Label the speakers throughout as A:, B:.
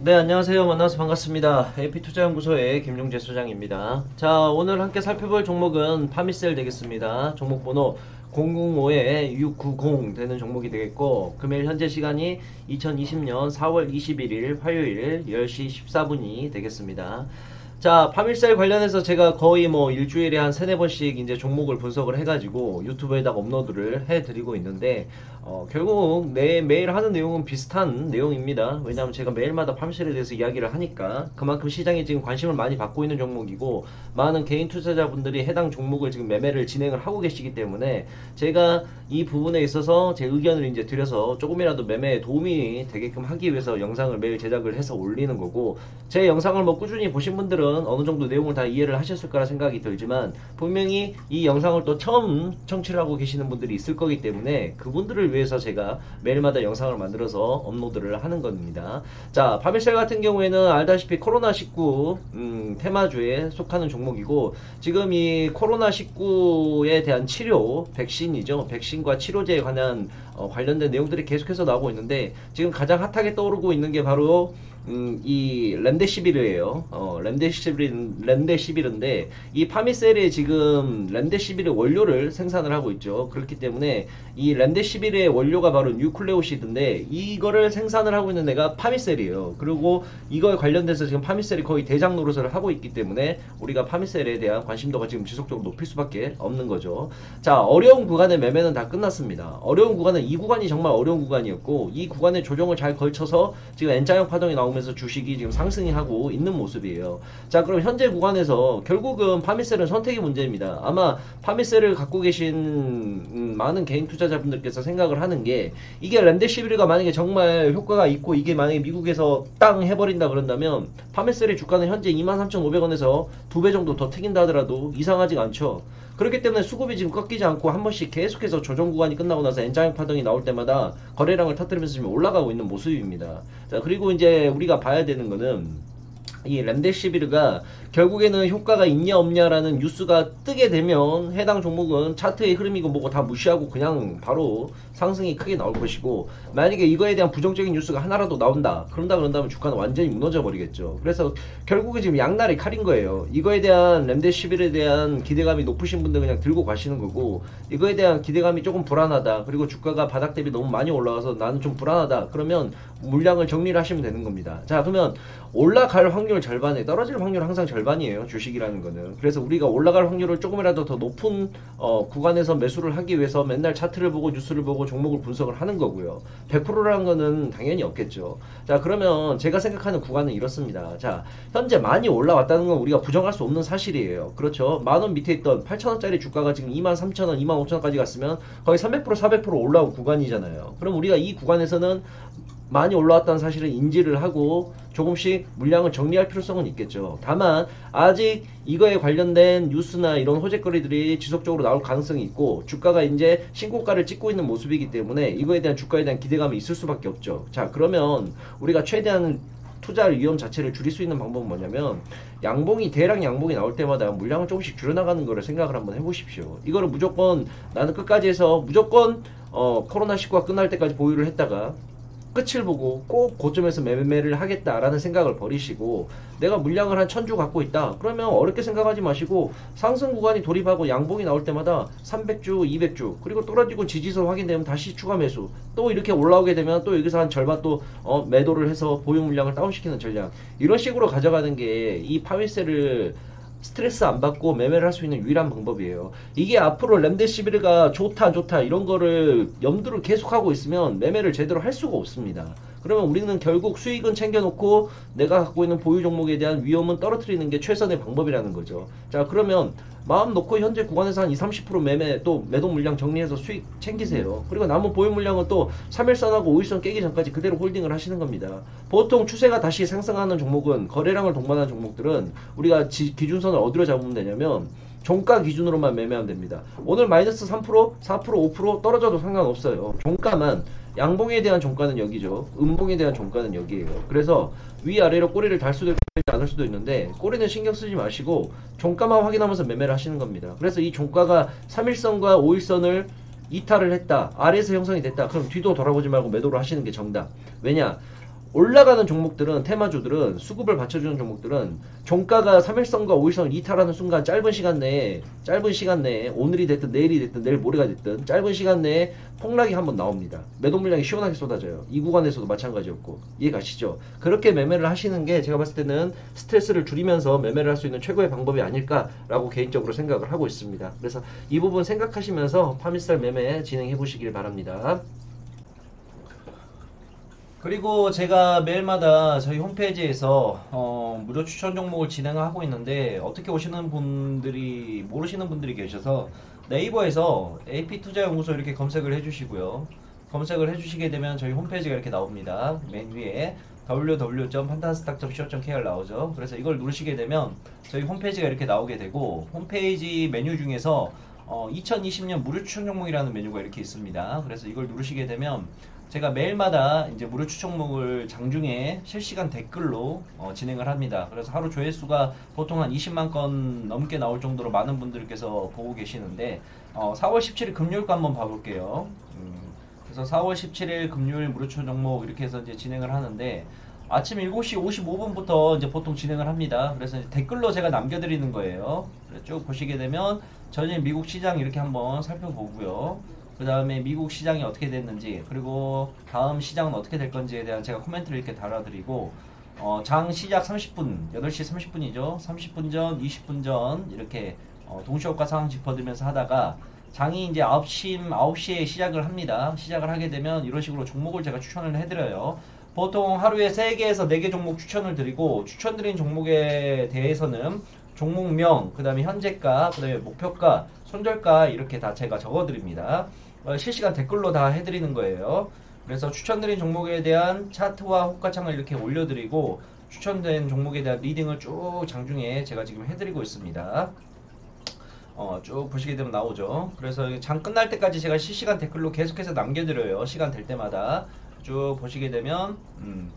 A: 네, 안녕하세요. 만나서 반갑습니다. AP투자연구소의 김용재 소장입니다. 자, 오늘 함께 살펴볼 종목은 파미셀 되겠습니다. 종목 번호 005-690 되는 종목이 되겠고, 금일 현재 시간이 2020년 4월 21일 화요일 10시 14분이 되겠습니다. 자, 파밀셀 관련해서 제가 거의 뭐 일주일에 한 세네 번씩 이제 종목을 분석을 해가지고 유튜브에다가 업로드를 해드리고 있는데, 어, 결국 내 매일 하는 내용은 비슷한 내용입니다. 왜냐하면 제가 매일마다 파밀셀에 대해서 이야기를 하니까 그만큼 시장에 지금 관심을 많이 받고 있는 종목이고, 많은 개인 투자자분들이 해당 종목을 지금 매매를 진행을 하고 계시기 때문에 제가 이 부분에 있어서 제 의견을 이제 드려서 조금이라도 매매에 도움이 되게끔 하기 위해서 영상을 매일 제작을 해서 올리는 거고, 제 영상을 뭐 꾸준히 보신 분들은 어느 정도 내용을 다 이해를 하셨을 거라 생각이 들지만 분명히 이 영상을 또 처음 청취를 하고 계시는 분들이 있을 거기 때문에 그분들을 위해서 제가 매일마다 영상을 만들어서 업로드를 하는 겁니다. 자, 파밀셀 같은 경우에는 알다시피 코로나19 음, 테마주에 속하는 종목이고 지금 이 코로나19에 대한 치료, 백신이죠. 백신과 치료제에 관한 어, 관련된 내용들이 계속해서 나오고 있는데 지금 가장 핫하게 떠오르고 있는 게 바로 음, 이 렘데시비르예요. 어, 렘데시비르, 렘데시비르인데 이 파미셀이 지금 렘데시비르 원료를 생산을 하고 있죠. 그렇기 때문에 이 렘데시비르의 원료가 바로 뉴클레오시드인데 이거를 생산을 하고 있는 애가 파미셀이에요. 그리고 이거에 관련돼서 지금 파미셀이 거의 대장 노릇을 하고 있기 때문에 우리가 파미셀에 대한 관심도가 지금 지속적으로 높일 수밖에 없는 거죠. 자, 어려운 구간의 매매는 다 끝났습니다. 어려운 구간은 이 구간이 정말 어려운 구간이었고 이 구간의 조정을 잘 걸쳐서 지금 N자형 파동이 나오면 나오면서 주식이 지금 상승이 하고 있는 모습이에요. 자, 그럼 현재 구간에서 결국은 파미셀은 선택의 문제입니다. 아마 파미셀을 갖고 계신 음, 많은 개인 투자자분들께서 생각을 하는 게 이게 랜데시비르가 만약에 정말 효과가 있고 이게 만약에 미국에서 땅 해버린다 그런다면 파미셀의 주가는 현재 23,500원에서 두 배 정도 더 튀긴다 하더라도 이상하지가 않죠. 그렇기 때문에 수급이 지금 꺾이지 않고 한 번씩 계속해서 조정 구간이 끝나고 나서 N자형 파동이 나올 때마다 거래량을 터뜨리면서 지금 올라가고 있는 모습입니다. 자, 그리고 이제 우리가 봐야 되는 거는 이 렘데시비르가 결국에는 효과가 있냐 없냐라는 뉴스가 뜨게 되면 해당 종목은 차트의 흐름이고 뭐고 다 무시하고 그냥 바로 상승이 크게 나올 것이고 만약에 이거에 대한 부정적인 뉴스가 하나라도 나온다 그런다 그런다면 주가는 완전히 무너져 버리겠죠. 그래서 결국에 지금 양날의 칼인 거예요. 이거에 대한 렘데시비르에 대한 기대감이 높으신 분들 그냥 들고 가시는 거고 이거에 대한 기대감이 조금 불안하다 그리고 주가가 바닥 대비 너무 많이 올라가서 나는 좀 불안하다 그러면 물량을 정리를 하시면 되는 겁니다. 자 그러면 올라갈 확률 절반에 떨어질 확률 항상 절반이에요 주식이라는 거는. 그래서 우리가 올라갈 확률을 조금이라도 더 높은 어, 구간에서 매수를 하기 위해서 맨날 차트를 보고 뉴스를 보고 종목을 분석을 하는 거고요. 100%라는 거는 당연히 없겠죠. 자 그러면 제가 생각하는 구간은 이렇습니다. 자 현재 많이 올라왔다는 건 우리가 부정할 수 없는 사실이에요. 그렇죠? 만 원 밑에 있던 8천원짜리 주가가 지금 2만 3천원 2만 5천원까지 갔으면 거의 300% 400% 올라온 구간이잖아요. 그럼 우리가 이 구간에서는 많이 올라왔다는 사실을 인지를 하고 조금씩 물량을 정리할 필요성은 있겠죠. 다만 아직 이거에 관련된 뉴스나 이런 호재거리들이 지속적으로 나올 가능성이 있고 주가가 이제 신고가를 찍고 있는 모습이기 때문에 이거에 대한 주가에 대한 기대감이 있을 수밖에 없죠. 자 그러면 우리가 최대한 투자 위험 자체를 줄일 수 있는 방법은 뭐냐면 양봉이 대량 양봉이 나올 때마다 물량을 조금씩 줄여나가는 거를 생각을 한번 해보십시오. 이거를 무조건 나는 끝까지 해서 무조건 어, 코로나 19가 끝날 때까지 보유를 했다가 끝을 보고 꼭 고점에서 매매를 하겠다라는 생각을 버리시고 내가 물량을 한 천주 갖고 있다. 그러면 어렵게 생각하지 마시고 상승 구간이 돌입하고 양봉이 나올 때마다 300주 200주 그리고 떨어지고 지지선 확인되면 다시 추가 매수. 또 이렇게 올라오게 되면 또 여기서 한 절반 또 어, 매도를 해서 보유 물량을 다운시키는 전략. 이런 식으로 가져가는 게 이 파위세를 스트레스 안 받고 매매를 할 수 있는 유일한 방법이에요. 이게 앞으로 램데시비르가 좋다 좋다 이런 거를 염두를 계속하고 있으면 매매를 제대로 할 수가 없습니다. 그러면 우리는 결국 수익은 챙겨놓고 내가 갖고 있는 보유 종목에 대한 위험은 떨어뜨리는 게 최선의 방법이라는 거죠. 자 그러면 마음 놓고 현재 구간에서 한 20, 30% 매매 또 매도 물량 정리해서 수익 챙기세요. 그리고 남은 보유 물량은 또 3일선하고 5일선 깨기 전까지 그대로 홀딩을 하시는 겁니다. 보통 추세가 다시 상승하는 종목은 거래량을 동반하는 종목들은 우리가 지, 기준선을 어디로 잡으면 되냐면 종가 기준으로만 매매하면 됩니다. 오늘 마이너스 3%, 4%, 5% 떨어져도 상관없어요. 종가만 양봉에 대한 종가는 여기죠. 음봉에 대한 종가는 여기에요. 그래서 위아래로 꼬리를 달 수도 있고 않을 수도 있는데 꼬리는 신경 쓰지 마시고 종가만 확인하면서 매매를 하시는 겁니다. 그래서 이 종가가 3일선과 5일선을 이탈을 했다. 아래에서 형성이 됐다. 그럼 뒤도 돌아보지 말고 매도를 하시는 게 정답. 왜냐? 올라가는 종목들은 테마주들은 수급을 받쳐주는 종목들은 종가가 3일선과 5일선을 이탈하는 순간 짧은 시간 내에 짧은 시간 내에 오늘이 됐든 내일이 됐든 내일 모레가 됐든 짧은 시간 내에 폭락이 한번 나옵니다. 매도 물량이 시원하게 쏟아져요. 이 구간에서도 마찬가지였고 이해 가시죠? 그렇게 매매를 하시는 게 제가 봤을 때는 스트레스를 줄이면서 매매를 할 수 있는 최고의 방법이 아닐까라고 개인적으로 생각을 하고 있습니다. 그래서 이 부분 생각하시면서 파미살 매매 진행해 보시길 바랍니다. 그리고 제가 매일마다 저희 홈페이지에서 어, 무료 추천 종목을 진행하고 있는데 어떻게 오시는 분들이 모르시는 분들이 계셔서 네이버에서 AP투자연구소 이렇게 검색을 해주시고요. 검색을 해주시게 되면 저희 홈페이지가 이렇게 나옵니다. 맨 위에 www.fantastic.co.kr 나오죠. 그래서 이걸 누르시게 되면 저희 홈페이지가 이렇게 나오게 되고 홈페이지 메뉴 중에서 어, 2020년 무료 추천 종목이라는 메뉴가 이렇게 있습니다. 그래서 이걸 누르시게 되면 제가 매일마다 이제 무료 추천목을 장중에 실시간 댓글로 어, 진행을 합니다. 그래서 하루 조회수가 보통 한 20만 건 넘게 나올 정도로 많은 분들께서 보고 계시는데 어, 4월 17일 금요일 거 한번 봐볼게요. 음, 그래서 4월 17일 금요일 무료 추천 종목 이렇게 해서 이제 진행을 하는데 아침 7시 55분부터 이제 보통 진행을 합니다. 그래서 댓글로 제가 남겨드리는 거예요. 쭉 보시게 되면 전일 미국 시장 이렇게 한번 살펴보고요. 그 다음에 미국 시장이 어떻게 됐는지 그리고 다음 시장은 어떻게 될 건지에 대한 제가 코멘트를 이렇게 달아드리고 어, 장 시작 30분 8시 30분이죠. 30분 전 20분 전 이렇게 어, 동시효과 상황 짚어드리면서 하다가 장이 이제 9시 9시에 시작을 합니다. 시작을 하게 되면 이런 식으로 종목을 제가 추천을 해드려요. 보통 하루에 3개에서 4개 종목 추천을 드리고 추천드린 종목에 대해서는 종목명, 그 다음에 현재가, 그 다음에 목표가, 손절가 이렇게 다 제가 적어드립니다. 어, 실시간 댓글로 다 해드리는 거예요. 그래서 추천드린 종목에 대한 차트와 호가창을 이렇게 올려드리고 추천된 종목에 대한 리딩을 쭉 장중에 제가 지금 해드리고 있습니다. 어, 쭉 보시게 되면 나오죠. 그래서 장 끝날 때까지 제가 실시간 댓글로 계속해서 남겨드려요. 시간 될 때마다 쭉 보시게 되면 음,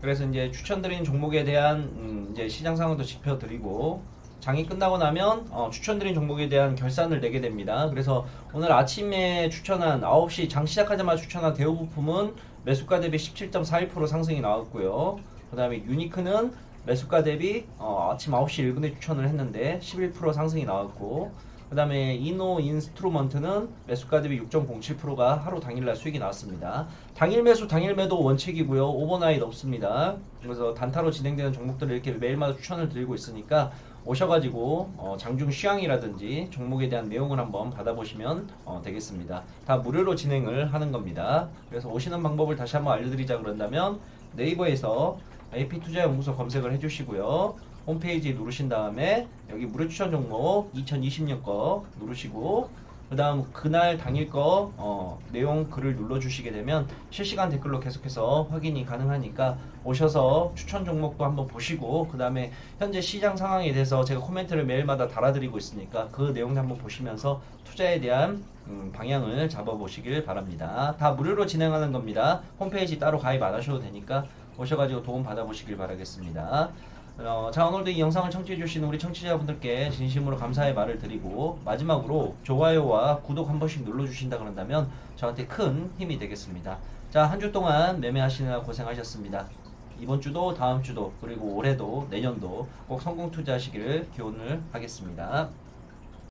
A: 그래서 이제 추천드린 종목에 대한 음, 이제 시장 상황도 짚어드리고 장이 끝나고 나면 어, 추천드린 종목에 대한 결산을 내게 됩니다. 그래서 오늘 아침에 추천한 9시 장 시작하자마자 추천한 대우 부품은 매수가 대비 17.41% 상승이 나왔고요. 그 다음에 유니크는 매수가 대비 어, 아침 9시 1분에 추천을 했는데 11% 상승이 나왔고 그 다음에 이노 인스트루먼트는 매수가 대비 6.07%가 하루 당일날 수익이 나왔습니다. 당일 매수 당일 매도 원칙이고요. overnight 없습니다. 그래서 단타로 진행되는 종목들을 이렇게 매일마다 추천을 드리고 있으니까 오셔가지고 어, 장중 시황이라든지 종목에 대한 내용을 한번 받아보시면 어, 되겠습니다. 다 무료로 진행을 하는 겁니다. 그래서 오시는 방법을 다시 한번 알려드리자 그런다면 네이버에서 AP투자연구소 검색을 해주시고요. 홈페이지 누르신 다음에 여기 무료 추천 종목 2020년 거 누르시고 그 다음 그날 당일 거 어, 내용 글을 눌러주시게 되면 실시간 댓글로 계속해서 확인이 가능하니까 오셔서 추천 종목도 한번 보시고 그 다음에 현재 시장 상황에 대해서 제가 코멘트를 매일마다 달아드리고 있으니까 그 내용도 한번 보시면서 투자에 대한 음, 방향을 잡아보시길 바랍니다. 다 무료로 진행하는 겁니다. 홈페이지 따로 가입 안 하셔도 되니까 오셔가지고 도움 받아보시길 바라겠습니다. 어, 자 오늘도 이 영상을 청취해주신 우리 청취자분들께 진심으로 감사의 말을 드리고 마지막으로 좋아요와 구독 한 번씩 눌러주신다 그런다면 저한테 큰 힘이 되겠습니다. 자 한 주 동안 매매하시느라 고생하셨습니다. 이번 주도 다음 주도 그리고 올해도 내년도 꼭 성공 투자하시기를 기원을 하겠습니다.